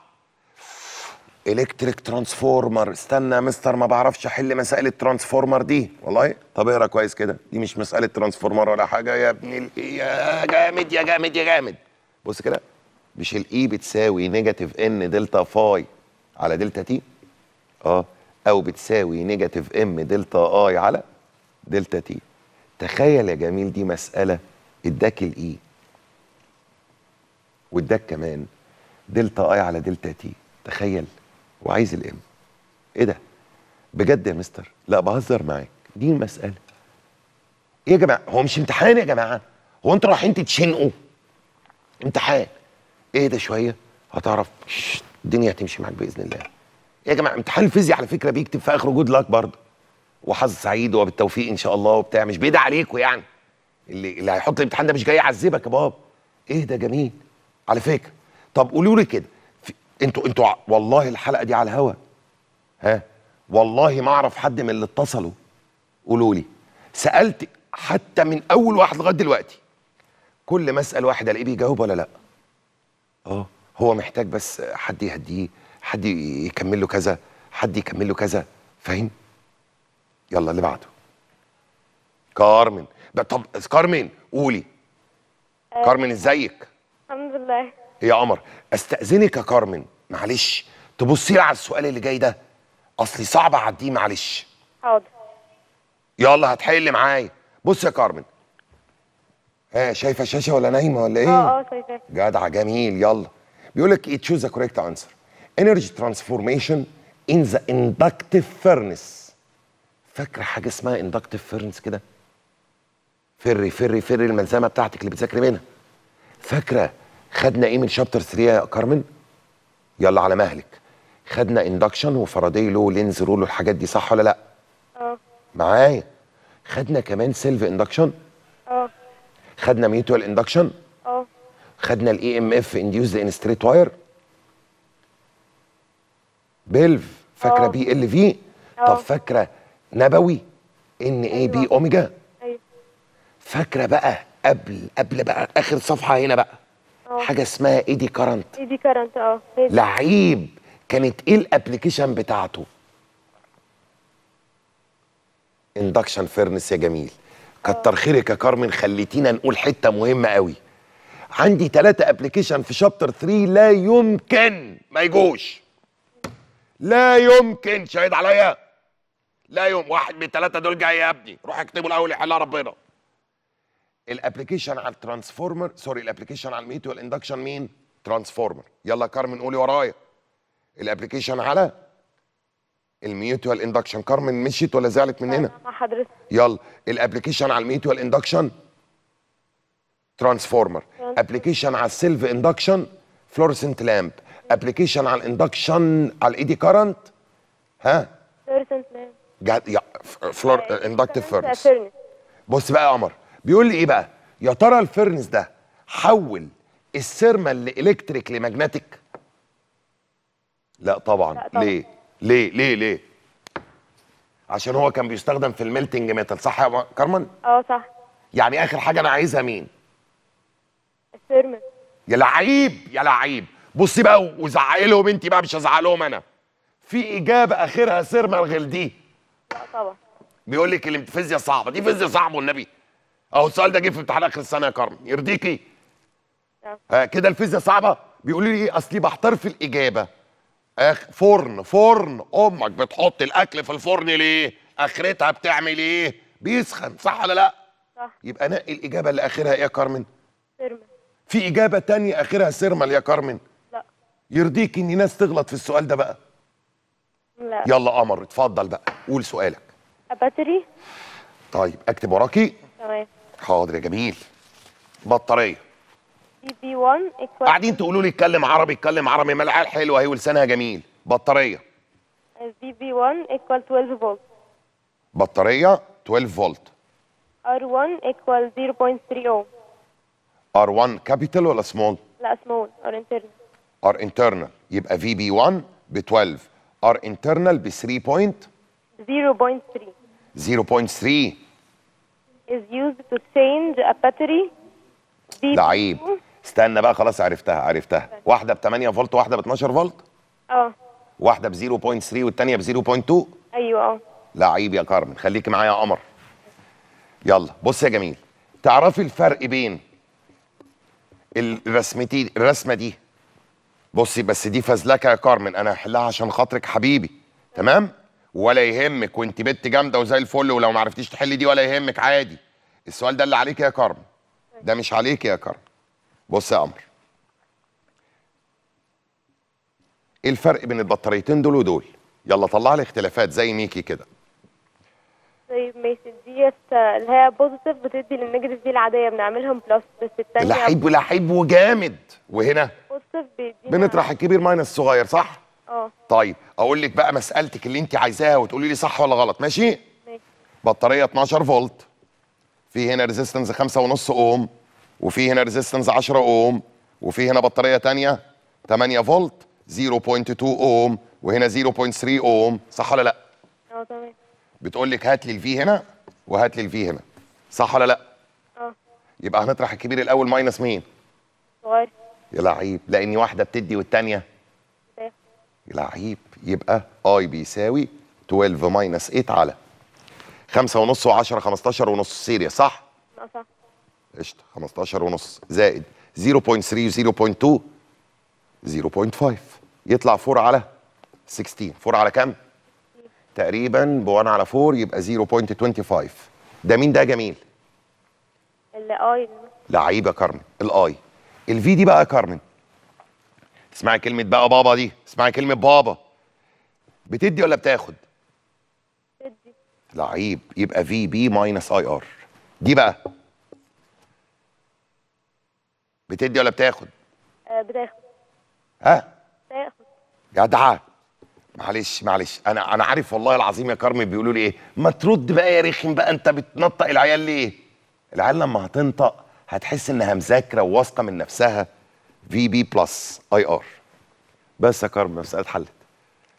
electric transformer استنى يا مستر ما بعرفش أحل مسائل ال transformer دي. والله؟ طب اقرأ كويس كده. دي مش مسألة transformer ولا حاجة يا ابن ال... يا جامد يا جامد يا جامد. بص كده. مش ال E بتساوي negative N delta phi على delta t آه. أو بتساوي negative M delta I على delta t تخيل يا جميل دي مسألة اداك ال E واداك كمان delta I على delta t تخيل. وعايز ال M إيه ده؟ بجد يا مستر؟ لا بهزر معاك. دي المسألة. إيه يا جماعة هو مش امتحان يا جماعة؟ هو أنتوا رايحين تتشنقوا؟ امتحان. إيه ده شوية؟ هتعرف. الدنيا هتمشي معاك بإذن الله. يا جماعة امتحان الفيزياء على فكرة بيكتب في آخره good luck برضه. وحظ سعيد وبالتوفيق إن شاء الله وبتاع مش بيدعي عليكم يعني. اللي اللي هيحط الامتحان ده مش جاي يعذبك يا بابا. إيه ده جميل. على فكرة. طب قولوا لي كده أنتوا أنتوا والله الحلقة دي على الهوا. ها؟ والله ما أعرف حد من اللي اتصلوا. قولوا لي. سألت حتى من أول واحد لغاية دلوقتي. كل ما أسأل واحد ألاقيه بيجاوب ولا لأ. آه هو محتاج بس حد يهديه حد يكمل له كذا حد يكمل له كذا. فاهم؟ يلا اللي بعده. كارمن. طب كارمن قولي. كارمن ازيك؟ الحمد لله. يا قمر. استأذنك يا كارمن. معلش. تبصي على السؤال اللي جاي ده. أصلي صعب أعديه معلش. حاضر. يلا هتحل معايا. بص يا كارمن. ها شايفة الشاشة ولا نايمة ولا إيه؟ آه آه شايفاه جدع جميل. يلا. بيقول لك إيه choose the correct answer energy transformation in the inductive furnace فاكره حاجة اسمها inductive furnace كده؟ فري فري فري الملزمة بتاعتك اللي بتذاكري منها. فاكرة خدنا إيه من chapter 3 يا كارمن؟ يلا على مهلك. خدنا induction و Faraday law Lenz rule والحاجات دي صح ولا لا؟ آه. معايا. خدنا كمان self induction آه. خدنا mutual induction آه. خدنا ال emf induced in straight wire BLV فاكرة. BLV. طب فاكرة نبوي N A B omega فاكرة بقى قبل قبل بقى آخر صفحة هنا بقى. آه. حاجة اسمها eddy current eddy current آه. لعيب كانت إيه ال application بتاعته؟ induction furnace يا جميل. كتر خيرك يا كارمن خليتينا نقول حتة مهمة قوي. عندي ثلاثة application في chapter 3 لا يمكن ما يجوش. لا يمكن شاهد عليا. لا يوم واحد من الثلاثة دول جاي يا ابني. روح اكتبه الأول يحلها ربنا. الابلكيشن على الترانسفورمر سوري الابلكيشن على الميتوال اندكشن مين؟ transformer. يلا يا كارمن قولي ورايا. ال application على ال mutual induction كارمن مشيت ولا زعلت مننا؟ مع حضرتك. يلا. ال application على ال mutual induction transformer. application على ال self induction fluorescent lamp. application على ال induction على ال eddy current ها؟ fluorescent lamp. يا fluor inductive furnace furnace. بص بقى يا قمر بيقول لي إيه بقى؟ يا ترى ال furnace ده حول ال thermal ل electric ل magnetic؟ لا طبعا. لا طبعا. ليه؟ ليه؟ ليه؟ ليه؟ عشان هو كان بيستخدم في ال melting metal صح يا كارمن؟ آه صح. يعني آخر حاجة أنا عايزها مين؟ ال thermal. يا لعيب يا لعيب. بصي بقى وزعقي لهم انت بقى مش هزعق لهم أنا. في إجابة آخرها thermal غير دي. لا طبعا. بيقول لك الفيزياء صعبة. دي فيزياء صعبة والنبي. اهو السؤال ده جه في امتحان آخر السنة يا كرم. يرضيكي نعم. ها كده الفيزياء صعبة؟ بيقولوا لي إيه؟ اصلي بحتار في الإجابة. آخر فرن فرن. أمك بتحط الأكل في الفرن ليه؟ آخرتها بتعمل إيه؟ بيسخن صح ولا لأ؟ صح. يبقى نقي الإجابة اللي آخرها إيه يا كارمن thermal في إجابة تانية آخرها thermal يا كارمن لا. يرضيك إن ناس تغلط في السؤال ده بقى. لا. يلا قمر اتفضل بقى قول سؤالك. battery طيب أكتب وراكي. تمام. حاضر يا جميل. بطارية. VB 1 equal قاعدين تقولوا لي اتكلم عربي اتكلم عربي ما العيال حلوة أهي ولسانها جميل. بطارية. VB 1 equal 12 فولت بطارية 12 فولت r 1 equal 0.3 أوم r1 capital ولا small لا small r internal r internal يبقى VB 1 ب 12 r internal ب 3 point 0.3 0.3 is used to charge a battery. لعيب. استنى بقى خلاص عرفتها عرفتها. واحدة ب 8 فولت واحدة ب 12 فولت؟ آه. واحدة ب 0.3 والثانيه ب 0.2 أيوه آه. لعيب يا كارمن. خليكي معايا يا قمر يلا بص يا جميل. تعرفي الفرق بين الرسمتي الرسمة دي؟ بصي بس دي فزلكة يا كارمن أنا هحلها عشان خاطرك حبيبي تمام؟ ولا يهمك وأنت بنت جامدة وزي الفل ولو ما عرفتيش تحلي دي ولا يهمك عادي. السؤال ده اللي عليك يا كارمن. ده مش عليك يا كارمن. بص يا قمر. إيه الفرق بين البطاريتين دول ودول؟ يلا طلع لي اختلافات زي ميكي كده. طيب ماشي ديت اللي هي positive بتدي لل negative دي العادية بنعملهم plus بس الثانية لعيب ولعيب وجامد. وهنا positive بيدينا بنطرح الكبير minus الصغير صح؟ آه. طيب أقول لك بقى مسألتك اللي أنت عايزاها وتقولي لي صح ولا غلط ماشي؟ ماشي. بطارية 12 فولت في هنا resistance 5.5 أوم وفي هنا resistance 10 أوم وفي هنا بطارية تانية 8 فولت 0.2 أوم وهنا 0.3 أوم صح ولا لأ؟ آه تمام. بتقول لك هات لي ال V هنا وهات لي ال V هنا. صح ولا لا؟ آه. يبقى هنطرح الكبير الأول minus مين؟ صغير. يا لعيب. لأني واحدة بتدي والتانية؟ ده. لعيب. يبقى I بيساوي 12 minus 8 على 5 ونص و10 15 ونص series صح؟ لا صح. قشطة. 15 ونص زائد 0.3 و 0.2 0.5 يطلع 4 على 16 4 على كام؟ تقريبا ب 1 على 4 يبقى 0.25 ده مين ده جميل؟ ال I لعيبة كارمن ال I ال V دي بقى كارمن. اسمعي كلمة بقى بابا دي اسمعي كلمة بابا. بتدي ولا بتاخد؟ تدي لعيب يبقى VB minus Ir دي بقى. بتدي ولا بتاخد؟ بتاخد. ها؟ بتاخد. جدعه معلش معلش. أنا أنا عارف والله العظيم يا كارمن بيقولوا لي إيه. ما ترد بقى يا رخم بقى أنت بتنطق العيال ليه؟ العيال لما هتنطق هتحس إنها مذاكرة وواثقة من نفسها. VB plus Ir. بس يا كارمن المساله اتحلت.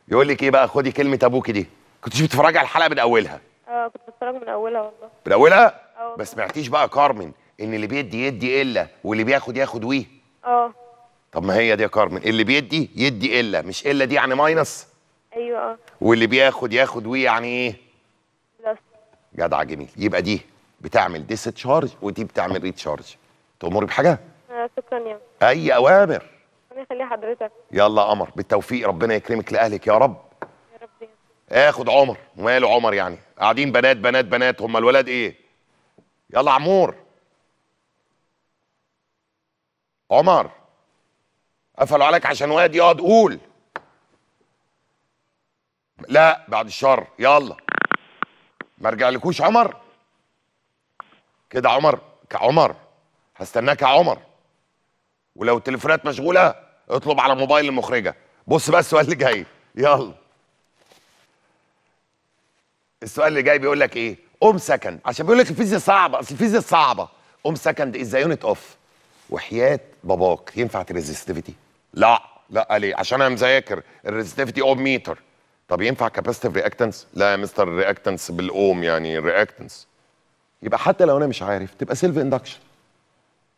يقول لك إيه بقى؟ خدي كلمة أبوكي دي. كنتش بتتفرجي على الحلقة من أولها؟ آه كنت بتفرج من أولها والله. من أولها؟ آه. ما سمعتيش بقى يا كارمن إن اللي بيدي يدي إلا واللي بياخد ياخد ويه آه. طب ما هي دي يا كارمن اللي بيدي يدي إلا. مش إلا دي يعني minus؟ أيوه آه. واللي بياخد ياخد ويه يعني إيه؟ plus جدع جميل. يبقى دي بتعمل discharge ودي بتعمل recharge تأمري بحاجة؟ آه شكرا يا أي أوامر. ربنا يخلي حضرتك. يلا يا قمر بالتوفيق. ربنا يكرمك لأهلك يا رب. يا رب آخد عمر. وماله عمر يعني؟ قاعدين بنات بنات بنات. هم الولاد إيه؟ يلا عمور. عمر. قفلوا عليك عشان واد يقعد. قول. لا بعد الشر. يلا. ما ارجعلكوش عمر؟ كده عمر كعمر. هستناك يا عمر. ولو التليفونات مشغولة اطلب على موبايل المخرجة. بص بقى السؤال اللي جاي. يلا. السؤال اللي جاي بيقول لك إيه؟ أوم second عشان بيقول لك الفيزياء صعبة. أصل الفيزياء صعبة. أوم second is unit of وحياة باباك. ينفع ال resistivity لا. لا ليه؟ عشان أنا مذاكر. ال resistivity أوم متر طب ينفع capacitive reactance لا يا مستر reactance بالأوم يعني reactance يبقى حتى لو أنا مش عارف تبقى self induction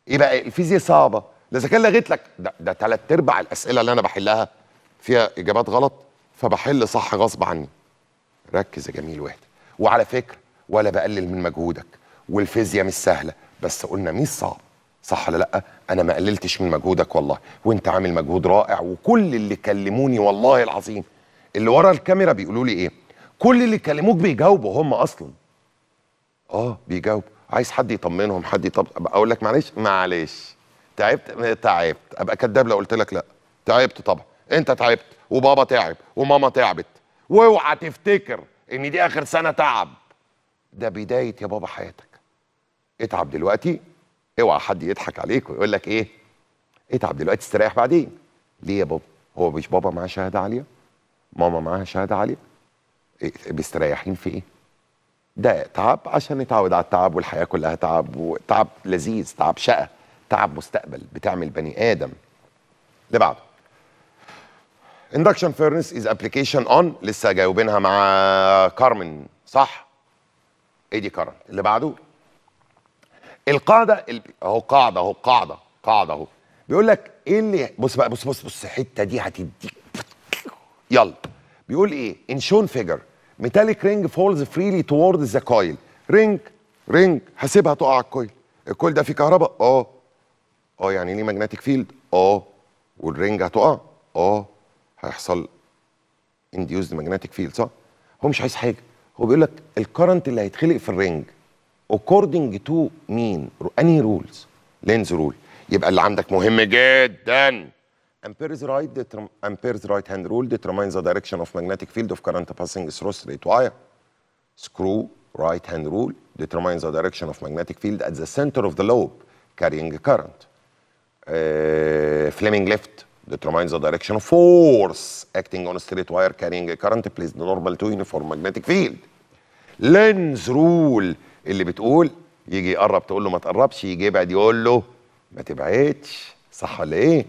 يبقى الفيزياء صعبة. اذا كان لغيت لك. ده, ده ثلاث أرباع الأسئلة اللي أنا بحلها فيها إجابات غلط فبحل صح غصب عني. ركز يا جميل واحد. وعلى فكرة ولا بقلل من مجهودك. والفيزياء مش سهلة. بس قلنا مش صعب. صح ولا لأ؟ أنا ما قللتش من مجهودك والله. وأنت عامل مجهود رائع. وكل اللي كلموني والله العظيم. اللي ورا الكاميرا بيقولوا لي إيه؟ كل اللي كلموك بيجاوبوا هم أصلا. آه بيجاوبوا. عايز حد يطمنهم حد يطب أقول لك معلش معلش. تعبت تعبت. أبقى كداب لو قلت لك لا. تعبت طبعا. أنت تعبت وبابا تعب وماما تعبت. وأوعى تفتكر إن دي آخر سنة تعب. ده بداية يا بابا حياتك. اتعب دلوقتي. اوعى حد يضحك عليك ويقول لك إيه؟ اتعب دلوقتي استريح بعدين. ليه يا بابا؟ هو مش بابا معاه شهادة عالية؟ ماما معاها شهادة عالية. إيه بيستريحين في إيه؟ ده تعب عشان نتعود على التعب والحياة كلها تعب وتعب لذيذ تعب شقة تعب مستقبل بتعمل بني آدم. اللي بعده. Induction furnace is application on. لسه جاوبينها مع كارمن صح؟ إيه دي كارنت اللي بعده. القاعدة ال- أهو قاعدة أهو قاعدة قاعدة أهو. بيقول لك إيه اللي بص بقى بص بص بص الحتة دي هتديك يلا. بيقول إيه؟ In shown figure. Metallic ring falls freely towards the coil. Ring ring. هسيبها تقع على ال coil. ال coil ده فيه كهرباء. آه آه يعني ليه magnetic field آه وال ring هتقع. آه هيحصل induced magnetic field صح؟ هو مش عايز حاجة. هو بيقول لك ال current اللي هيتخلق في ال ring according to مين؟ أنهي rules Lenz's rule يبقى اللي عندك مهم جدا. Ampere's right determ- Ampere's right hand rule determines the direction of magnetic field of current passing through straight wire. Screw right hand rule determines the direction of magnetic field at the center of the lobe carrying a current. Uh, Fleming left determines the direction of force acting on a straight wire carrying a current placed normal to uniform magnetic field. لينز رول اللي بتقول يجي يقرب تقول له ما تقربش يجي يبعد يقول له ما تبعدش صح ولا ايه؟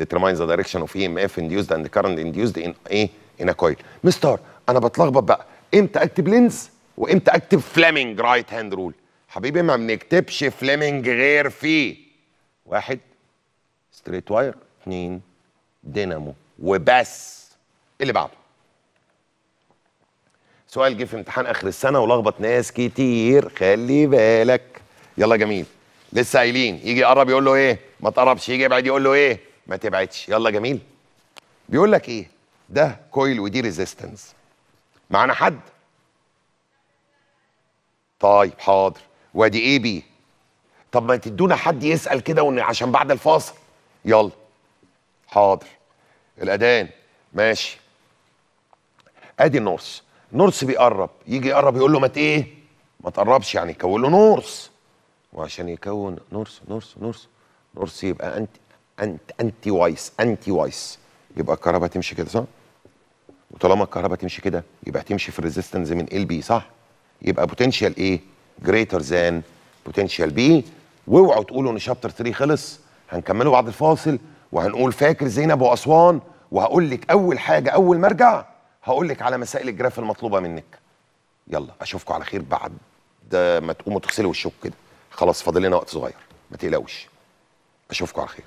Determines the direction of EMF induced and current induced in إيه؟ in a coil. مستر أنا بتلخبط بقى. إمتى اكتب Lenz وإمتى اكتب Fleming right hand rule؟ حبيبي ما بنكتبش Fleming غير في واحد straight wire اثنين دينامو وبس. اللي بعده. سؤال جه في امتحان آخر السنة ولخبط ناس كتير. خلي بالك. يلا جميل. لسه قايلين. يجي يقرب يقول له إيه؟ ما تقربش. يجي يبعد يقول له إيه؟ ما تبعدش. يلا جميل. بيقول لك إيه؟ ده coil ودي resistance معانا حد؟ طيب حاضر. وادي A B طب ما تدونا حد يسأل كده عشان بعد الفاصل. يلا. حاضر. الأذان. ماشي. أدي ال north north بيقرب. يجي يقرب يقول له ما إيه؟ ما تقربش يعني يكون له north. وعشان يكون north north north. north يبقى anti anti anticlockwise anticlockwise يبقى الكهرباء تمشي كده صح؟ وطالما الكهرباء تمشي كده يبقى تمشي في ال resistance من A ل B صح؟ يبقى potential A greater than potential B واوعوا تقولوا إن chapter 3 خلص. هنكمله بعد الفاصل وهنقول فاكر زينب وأسوان وهقول لك أول حاجة أول ما ارجع هقول لك على مسائل ال graph المطلوبة منك. يلا اشوفكم على خير بعد ما تقوموا تغسلوا وشكم كده. خلاص فاضل لنا وقت صغير ما تقلقوش. أشوفكم على خير.